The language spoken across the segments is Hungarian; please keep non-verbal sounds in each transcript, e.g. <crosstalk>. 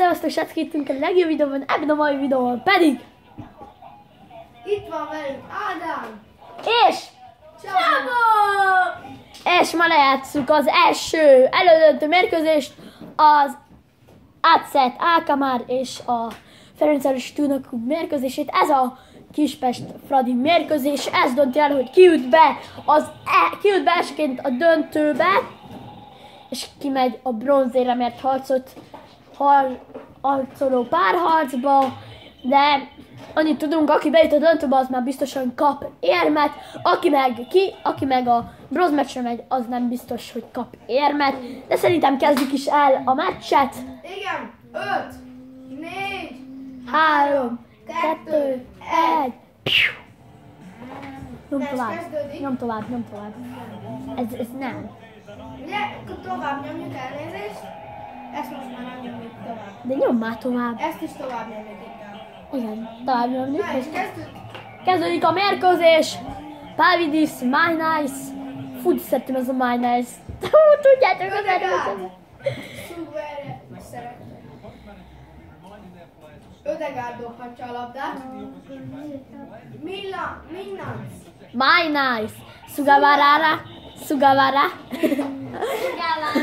szevasztok, itt a legjobb videóban, ebben a mai videóban pedig, Itt van velünk Ádám! és, Csaba! és ma lejátszuk az első elődöntő mérkőzést, az Átszett Ákamár és a Ferenceres Tűnök mérkőzését. Ez a Kispest Fradi mérkőzés, ez dönti el, hogy ki jut be, az e, ki jut be elsőként a döntőbe, és kimegy a bronzéremért harcot har, harcoló párharcba, de annyit tudunk, aki bejut a döntőbe, az már biztosan kap érmet, aki meg ki, aki meg a bronz meccsre megy, az nem biztos, hogy kap érmet, de szerintem kezdjük is el a meccset. Igen! Öt! Négy! Három, kettő, egy. Nyom Ez tovább, nyom tovább, nyom tovább. Ez, ez nem. Ugye, akkor tovább nyomjuk elnézést. Ezt most már nem nyomjuk tovább. De nyom már tovább. Ezt is tovább nyomjuk inkább. Igen, tovább nyomjuk. És kezdjük. Kezdődik a mérkőzés. Pálvidis, My Nice. Fú, de szeretem ez a My Nice. <laughs> Tudjátok, az erős. Szuver, szeretem. Ödegár dobhatja a labdát. Milla, Minnanc. My Nice. Nagyon jól vezeti.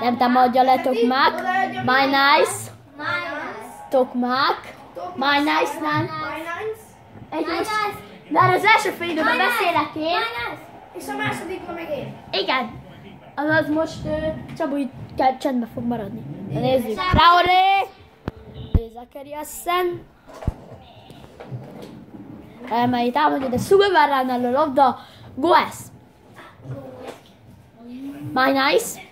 Nem támadja le Tokmák. My Nice. Minnanc. Tokmák. My Nice, nem. Egy már az első fél időben beszélek én. És a másodikban meg én. Igen. Azaz most uh, Csabú kell, csendben fog maradni. Na nézzük. Traoré. Zakariasen. Elmeli támadja, de Sugaváránál a labda. Goes. My nice.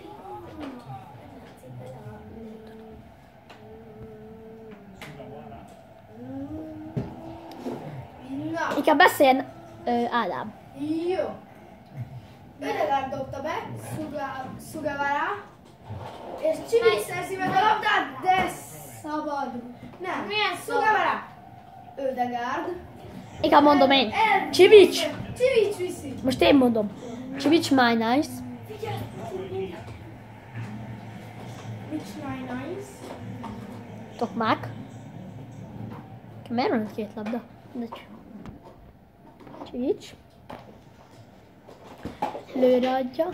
Na, Inkább beszéljen uh, Ádám. jó. Ödegár dobta be, Suga, Sugavara. És Csimi szerzi meg a labdát, de szabad. Nem, Milyen? Sugavara. Ödegárd. Inkább mondom én. Csivics. Csivics viszi. Most én mondom. Csivics, my nice. Mit csinálj, nice? Tokmák. Miért van két labda? De Csivics. Lőre adja.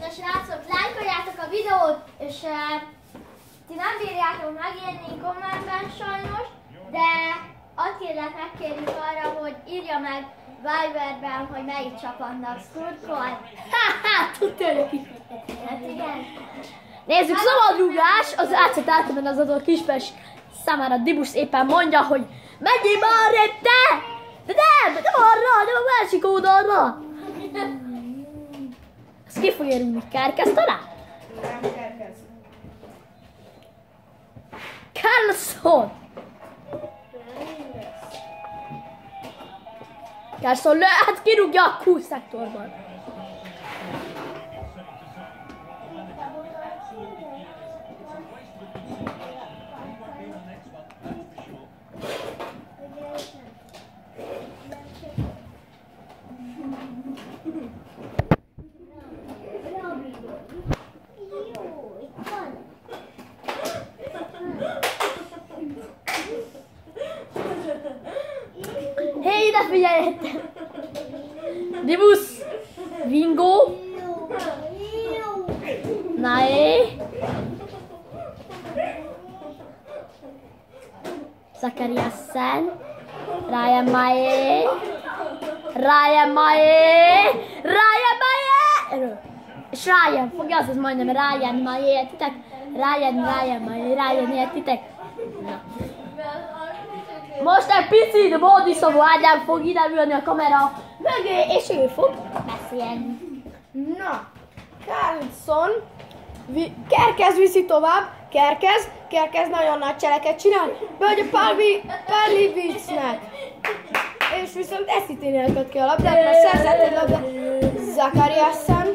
Na srácok, lájkoljátok a videót, és uh, ti nem bírjátok megírni kommentben sajnos, de azt kérlek, megkérjük arra, hogy írja meg Viberben, hogy melyik csapatnak szurkol. <laughs> Ha, ha, hogy ki. Hát igen. Nézzük, szabadrúgás, az átszett általában az adott kispes számára Dibusz éppen mondja, hogy menjél már te! De nem, nem arra, nem a másik oldalra! Ez ki fog érni? Kárkez talán? Nem kerkez. Carlson! Carlson le, hát kirúgja a Q Nae! Zakariasen! Ryan Mae! Ryan Mae! Ryan Mae! És Ryan, fogja az, az majdnem Ryan Mae, értitek? Ryan, Ryan Mae, Ryan, értitek? Most egy picit bódiszavó Ádám fog ide ülni a kamera mögé, és ő fog beszélni. Na, Carlson vi- Kerkez viszi tovább, Kerkez, Kerkez nagyon nagy cseleket csinál, beadja Palvi, Palivicnek. És viszont Eszitinél köt ki a labdát, mert szerzett egy labdát. Zakariasen.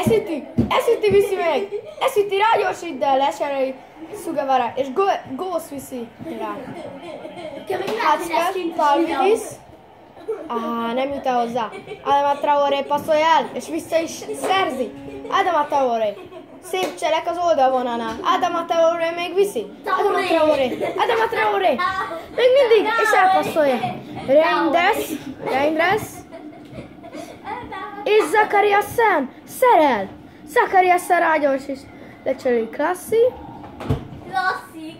Esziti, Esziti viszi meg, Esziti rágyorsít, de lesereli Sugavara, és Go- Gósz viszi rá. Hackel, Palvidis, Á, nem jut el hozzá. Adama Traoré passzolja el, és vissza is szerzi. Adama Traoré. Szép cselek az oldalvonalnál. Adama Traoré még viszi. Adama Traoré. Adama Traoré. Még mindig, és elpasszolja. Reinders. Reinders. És Zakariasen szerel. Zakariasen rágyors is. Lecseréli Klassi. Klasszik.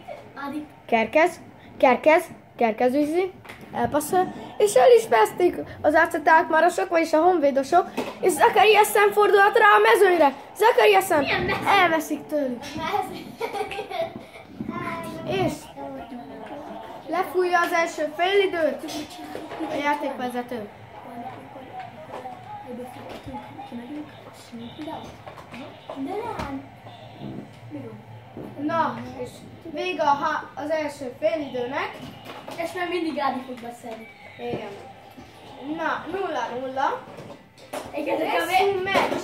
Kerkez, kerkez, kerkez viszi, elpasszol, és el is vesztik az áceták marosok, vagyis a honvédosok, és Zakariasen fordulhat rá a mezőnyre. Zakariasen Milyen mező? elveszik tőlük. <laughs> És lefújja az első félidőt a játékvezető. De nem. Na, és vége a ha- az első félidőnek. És már mindig Ádi fog beszélni. Igen. Na, 0-0. Egyébként, Lesz hogyha meccs.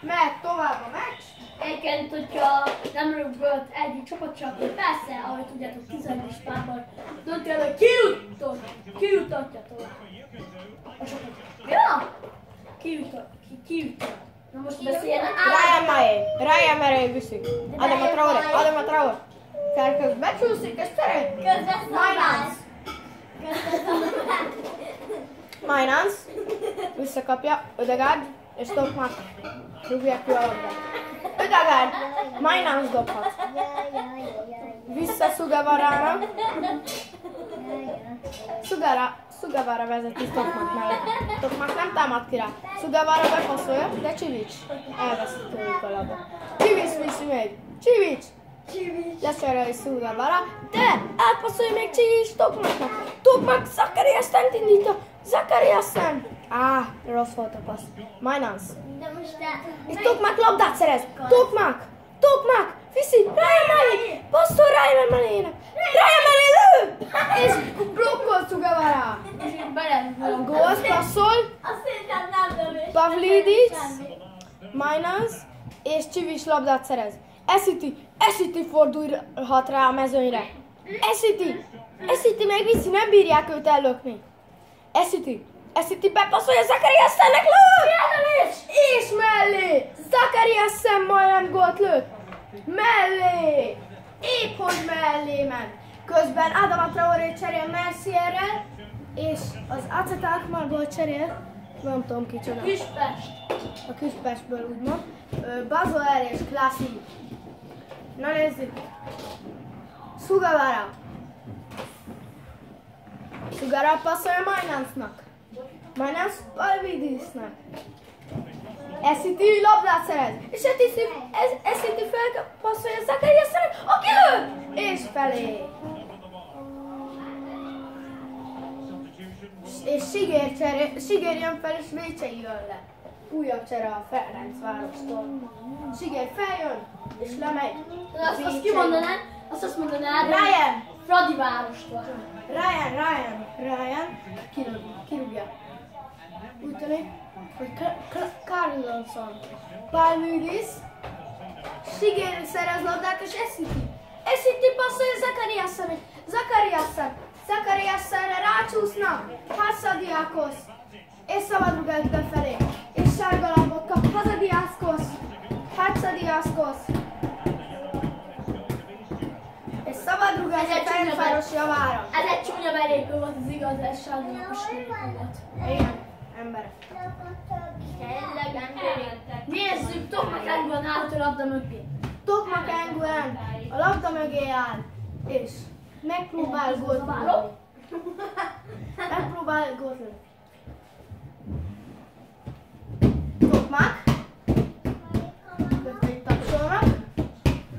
Mehet tovább a meccs. Egyébként, hogyha nem rúgott egyik csapat, csak persze, ahogy tudjátok, 11 párban dönti el, hogy ki jutott, ki jutatja tovább. A csapat. Ja? Ki jutott, ki, ki رايا ماي رايا ماي بيسي هذا ما تراور هذا ما تراور كاركس باتشوسي كسترين ماينانس ماينانس لسه كابيا ودجاد اشتوك مات روبيا كيو ودجاد ماينانس دوبات Vissza Sugavarára. Sugara, <laughs> Sugavara vezeti Tokmak mellett. Tokmak nem támad ki rá. Sugavara bepasszolja, de Csivics elveszi tőlük a labdát. Csivics viszi még. Csivics. Leszereli Sugavara, de elpasszolja még Csivics Tokmaknak. Tokmak Zakariasen indítja. Zakariasen. Á, rossz volt a passz. Mainz. De most. És Tokmak labdát szerez! Tokmak! Tokmak! Viszi! Ryan Malé! Passzol Ryan Malének! Ryan Malé lő! És blokkol Sugavara! Góz passzol. Pavlidis. Mainz, és Csivis labdát szerez. Esziti, Esziti fordulhat rá a mezőnyre. Esziti, Esziti még viszi, nem bírják őt ellökni. Esziti, Esziti bepasszolja Zakariassennek lő! És mellé! Zakariassen majdnem gólt lőtt. Mellé! Épp hogy mellé ment. Közben Adama Traoré cserél Mercierrel, és az Acet Alkmaarból cserél, nem tudom kicsoda. Kispest. A Kispestből úgymond. Bazoer és Klassi. Na nézzük. Sugavara. Sugara passzolja Majnancnak. Majnanc Alvidisnak. Esziti labdát. És Esziti, Ez- Esziti felpasszolja Zakariasnak, aki lő! És felé. És Sigér, cseré, Sigér jön fel, és Vécsei jön le. Újabb csere a Ferencvárostól. Sigér feljön, és lemegy. Azt, azt kimondanád, azt azt mondanád, Ryan! Fradi várostól. Ryan, Ryan, Ryan, kirúg, kirúgja. Úgy tűnik, hogy Carlson. Palmudis, Sigér szerez labdát, és Esziti. Esziti passzolja Zakariasen. Zakariasen. Zakariasenre rácsúsznak. Hassadiakos. És szabadrugás befelé. És sárga lapot kap. Hazadiászkos. Hatsadiászkos. És szabadrugás Ez egy a Ferencváros javára. Ez egy csúnya belépő volt az igaz, ez sajnos volt. Igen, emberek. Tényleg emberi. Nézzük, Tokmak Engban állt a labda mögé. Tokmak Enguen a labda mögé áll, és megpróbál gólt lőni. Megpróbál gólt lőni. Tokmak.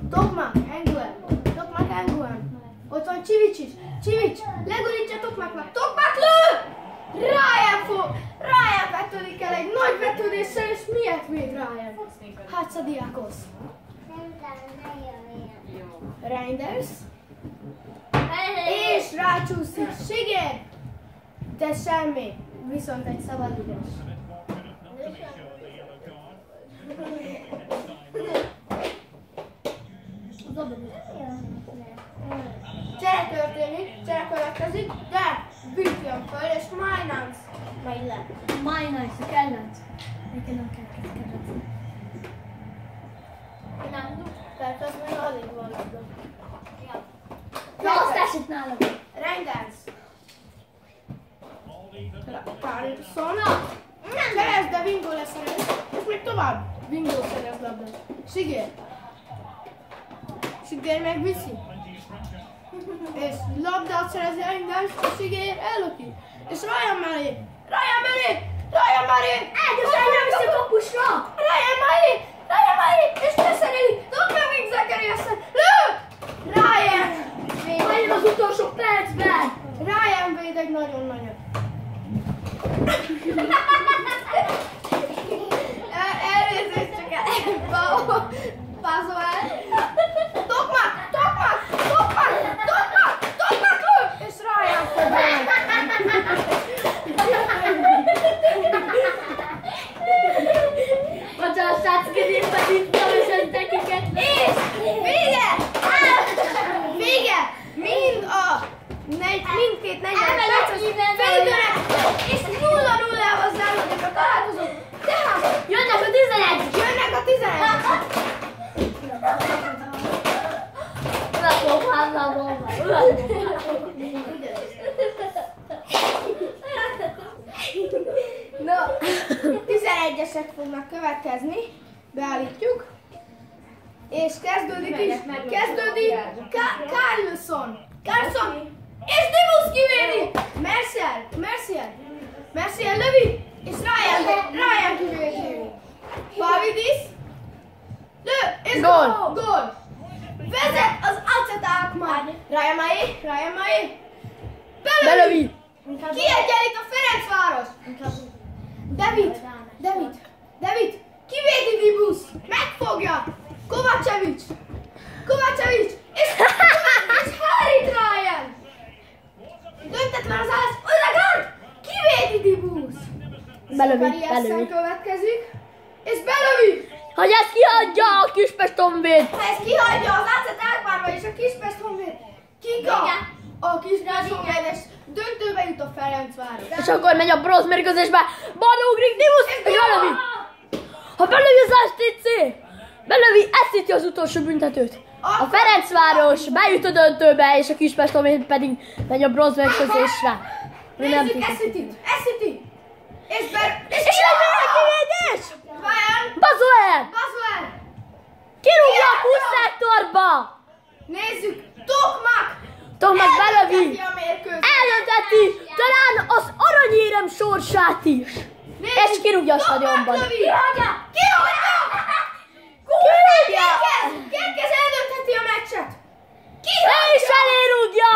Tokmak, Enguen. Tokmak, Enguen. Ott van Csivics is. Csivics, legurítja Tokmaknak. Tokmak lő! Ryan fog, Ryan vetődik el egy nagy vetődéssel, miért még Ryan? Hátsadiákos. Reinders. És rácsúszik Sigér. De semmi. Viszont egy szabadulás. Csere történik, csere következik, de Büt jön föl, és Mainz Minus, a kedvenc. Nekem kedvenc. Nem, Tehát az még alig van labda. ja. Na, azt esik nálam. Reinders. Carlson. Szerez, de Vingo leszerez. És még tovább. Vingo szerez labdát. Sigér. Sigér megviszi. És labdát szerezi Reinders, és Sigér ellöki. És Ryan mellé. Ryan mellé. Ryan mellé. Elgőzzel nem viszi a kapusra! Ryan mellé. Ryan mellé. És leszereli. Dobja még Zachariasen. Lő! Ryan. Majdnem az utolsó percben! Ryan véd egy nagyon-nagyon. El- <laughs> Elnézést csak el. Pázol Tokmak! Tokmak! Tokmak! Tokmak! Tokmak lő! És Ryan fogja Bocsánat, srác, én pedig kevesen tekiket. És vége! Vége! Mind a negy, mindkét 40 perces félidőnek és 0-0-ával záródik a találkozó. Tehát Jönnek a 11! jönnek a 11 Ulatom, házalom, No, 11-esek fognak következni, beállítjuk. És kezdődik is, kezdődik Ka- Carlson. Carlson, és Dimus kivédi! Mercier, Mercier, Mercier lövi, és Ryan, Ryan kivédi. Pavidis, lő, és Gól. gól! Gól! Vezet az Acet Alkmaar. Ryan Mai, Ryan Mai. Belövi! Kiegyenlít a Ferencváros! David! David! David! Kivédi Dibusz! Megfogja! Kovacevic! Kovacevic! És, és Harry Ryan! Döntetlen az állás! Ödegard! Kivédi Dibusz! Belövi, belövi. következik, és belövi! Hogy ezt kiadja a Kispest Honvéd! Ha ezt kihagyja az Ácet Ákvárba és a Kispest Honvéd, kika a Kispest Honvéd, és döntőbe jut a Ferencváros. És akkor megy a bronz mérkőzésbe, balugrik Dimus, és belövi! Ha belövi az STC, belövi, itt az utolsó büntetőt. A Ferencváros bejut a döntőbe, és a Kispest pedig megy a bronz mérkőzésre. Nézzük tudjuk. Essitit! És ber... És És jön a kivédés! Bayern! Bazoer! Bazuel! Kirúgja a puszektorba! Nézzük! Tokmak! Tomás belövi! Eldönteti! Eldönteti talán az aranyérem sorsát is. És kirúgja a stadionban. Kirúgja! Kirúgja! Kirúgja! Kérkez! Eldöntheti a meccset! Ő is elérúgja!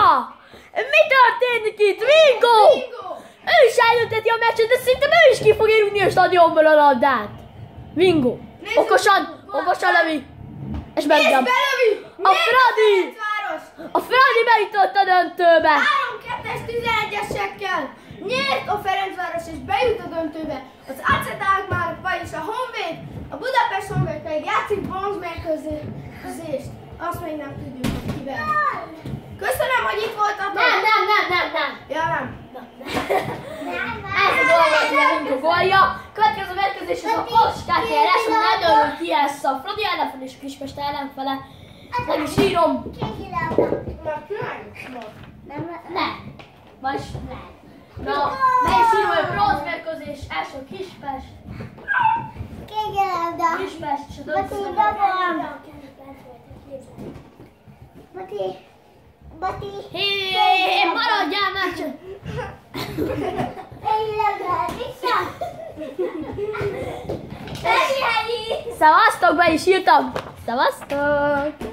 Mi történik itt? Vingo! Bingo! Ő is eldönteti a meccset, de szerintem ő is ki fogja rúgni a stadionból a labdát. Nézzük. Okosan, okosan lövi. És belőlem. A Fradi! A Fradi bejutott a döntőbe. 3-2-es 11-esekkel nyert a Ferencváros és bejut a döntőbe. Az Acet Alkmaar, vagyis a Honvéd, a Budapest Honvéd pedig játszik bronz mérkőzést. Azt még nem tudjuk, hogy kivel. Köszönöm, hogy itt voltatok. Nem, nem, nem, nem, nem. Ja, nem. Ez a volt a gólja. Következő mérkőzés az a Koskát lesz, hogy nem dőlünk ki ezt a Fradi ellenfele és a Kispest ellenfele. Meg is írom. Na, csináljuk. Ne. Most ne. Na, meg is írom, hogy bronz mérkőzés, első Kispest. Kispest, és a döntőben. Hé, maradjál már csak. Szevasztok, be is írtam. Szevasztok.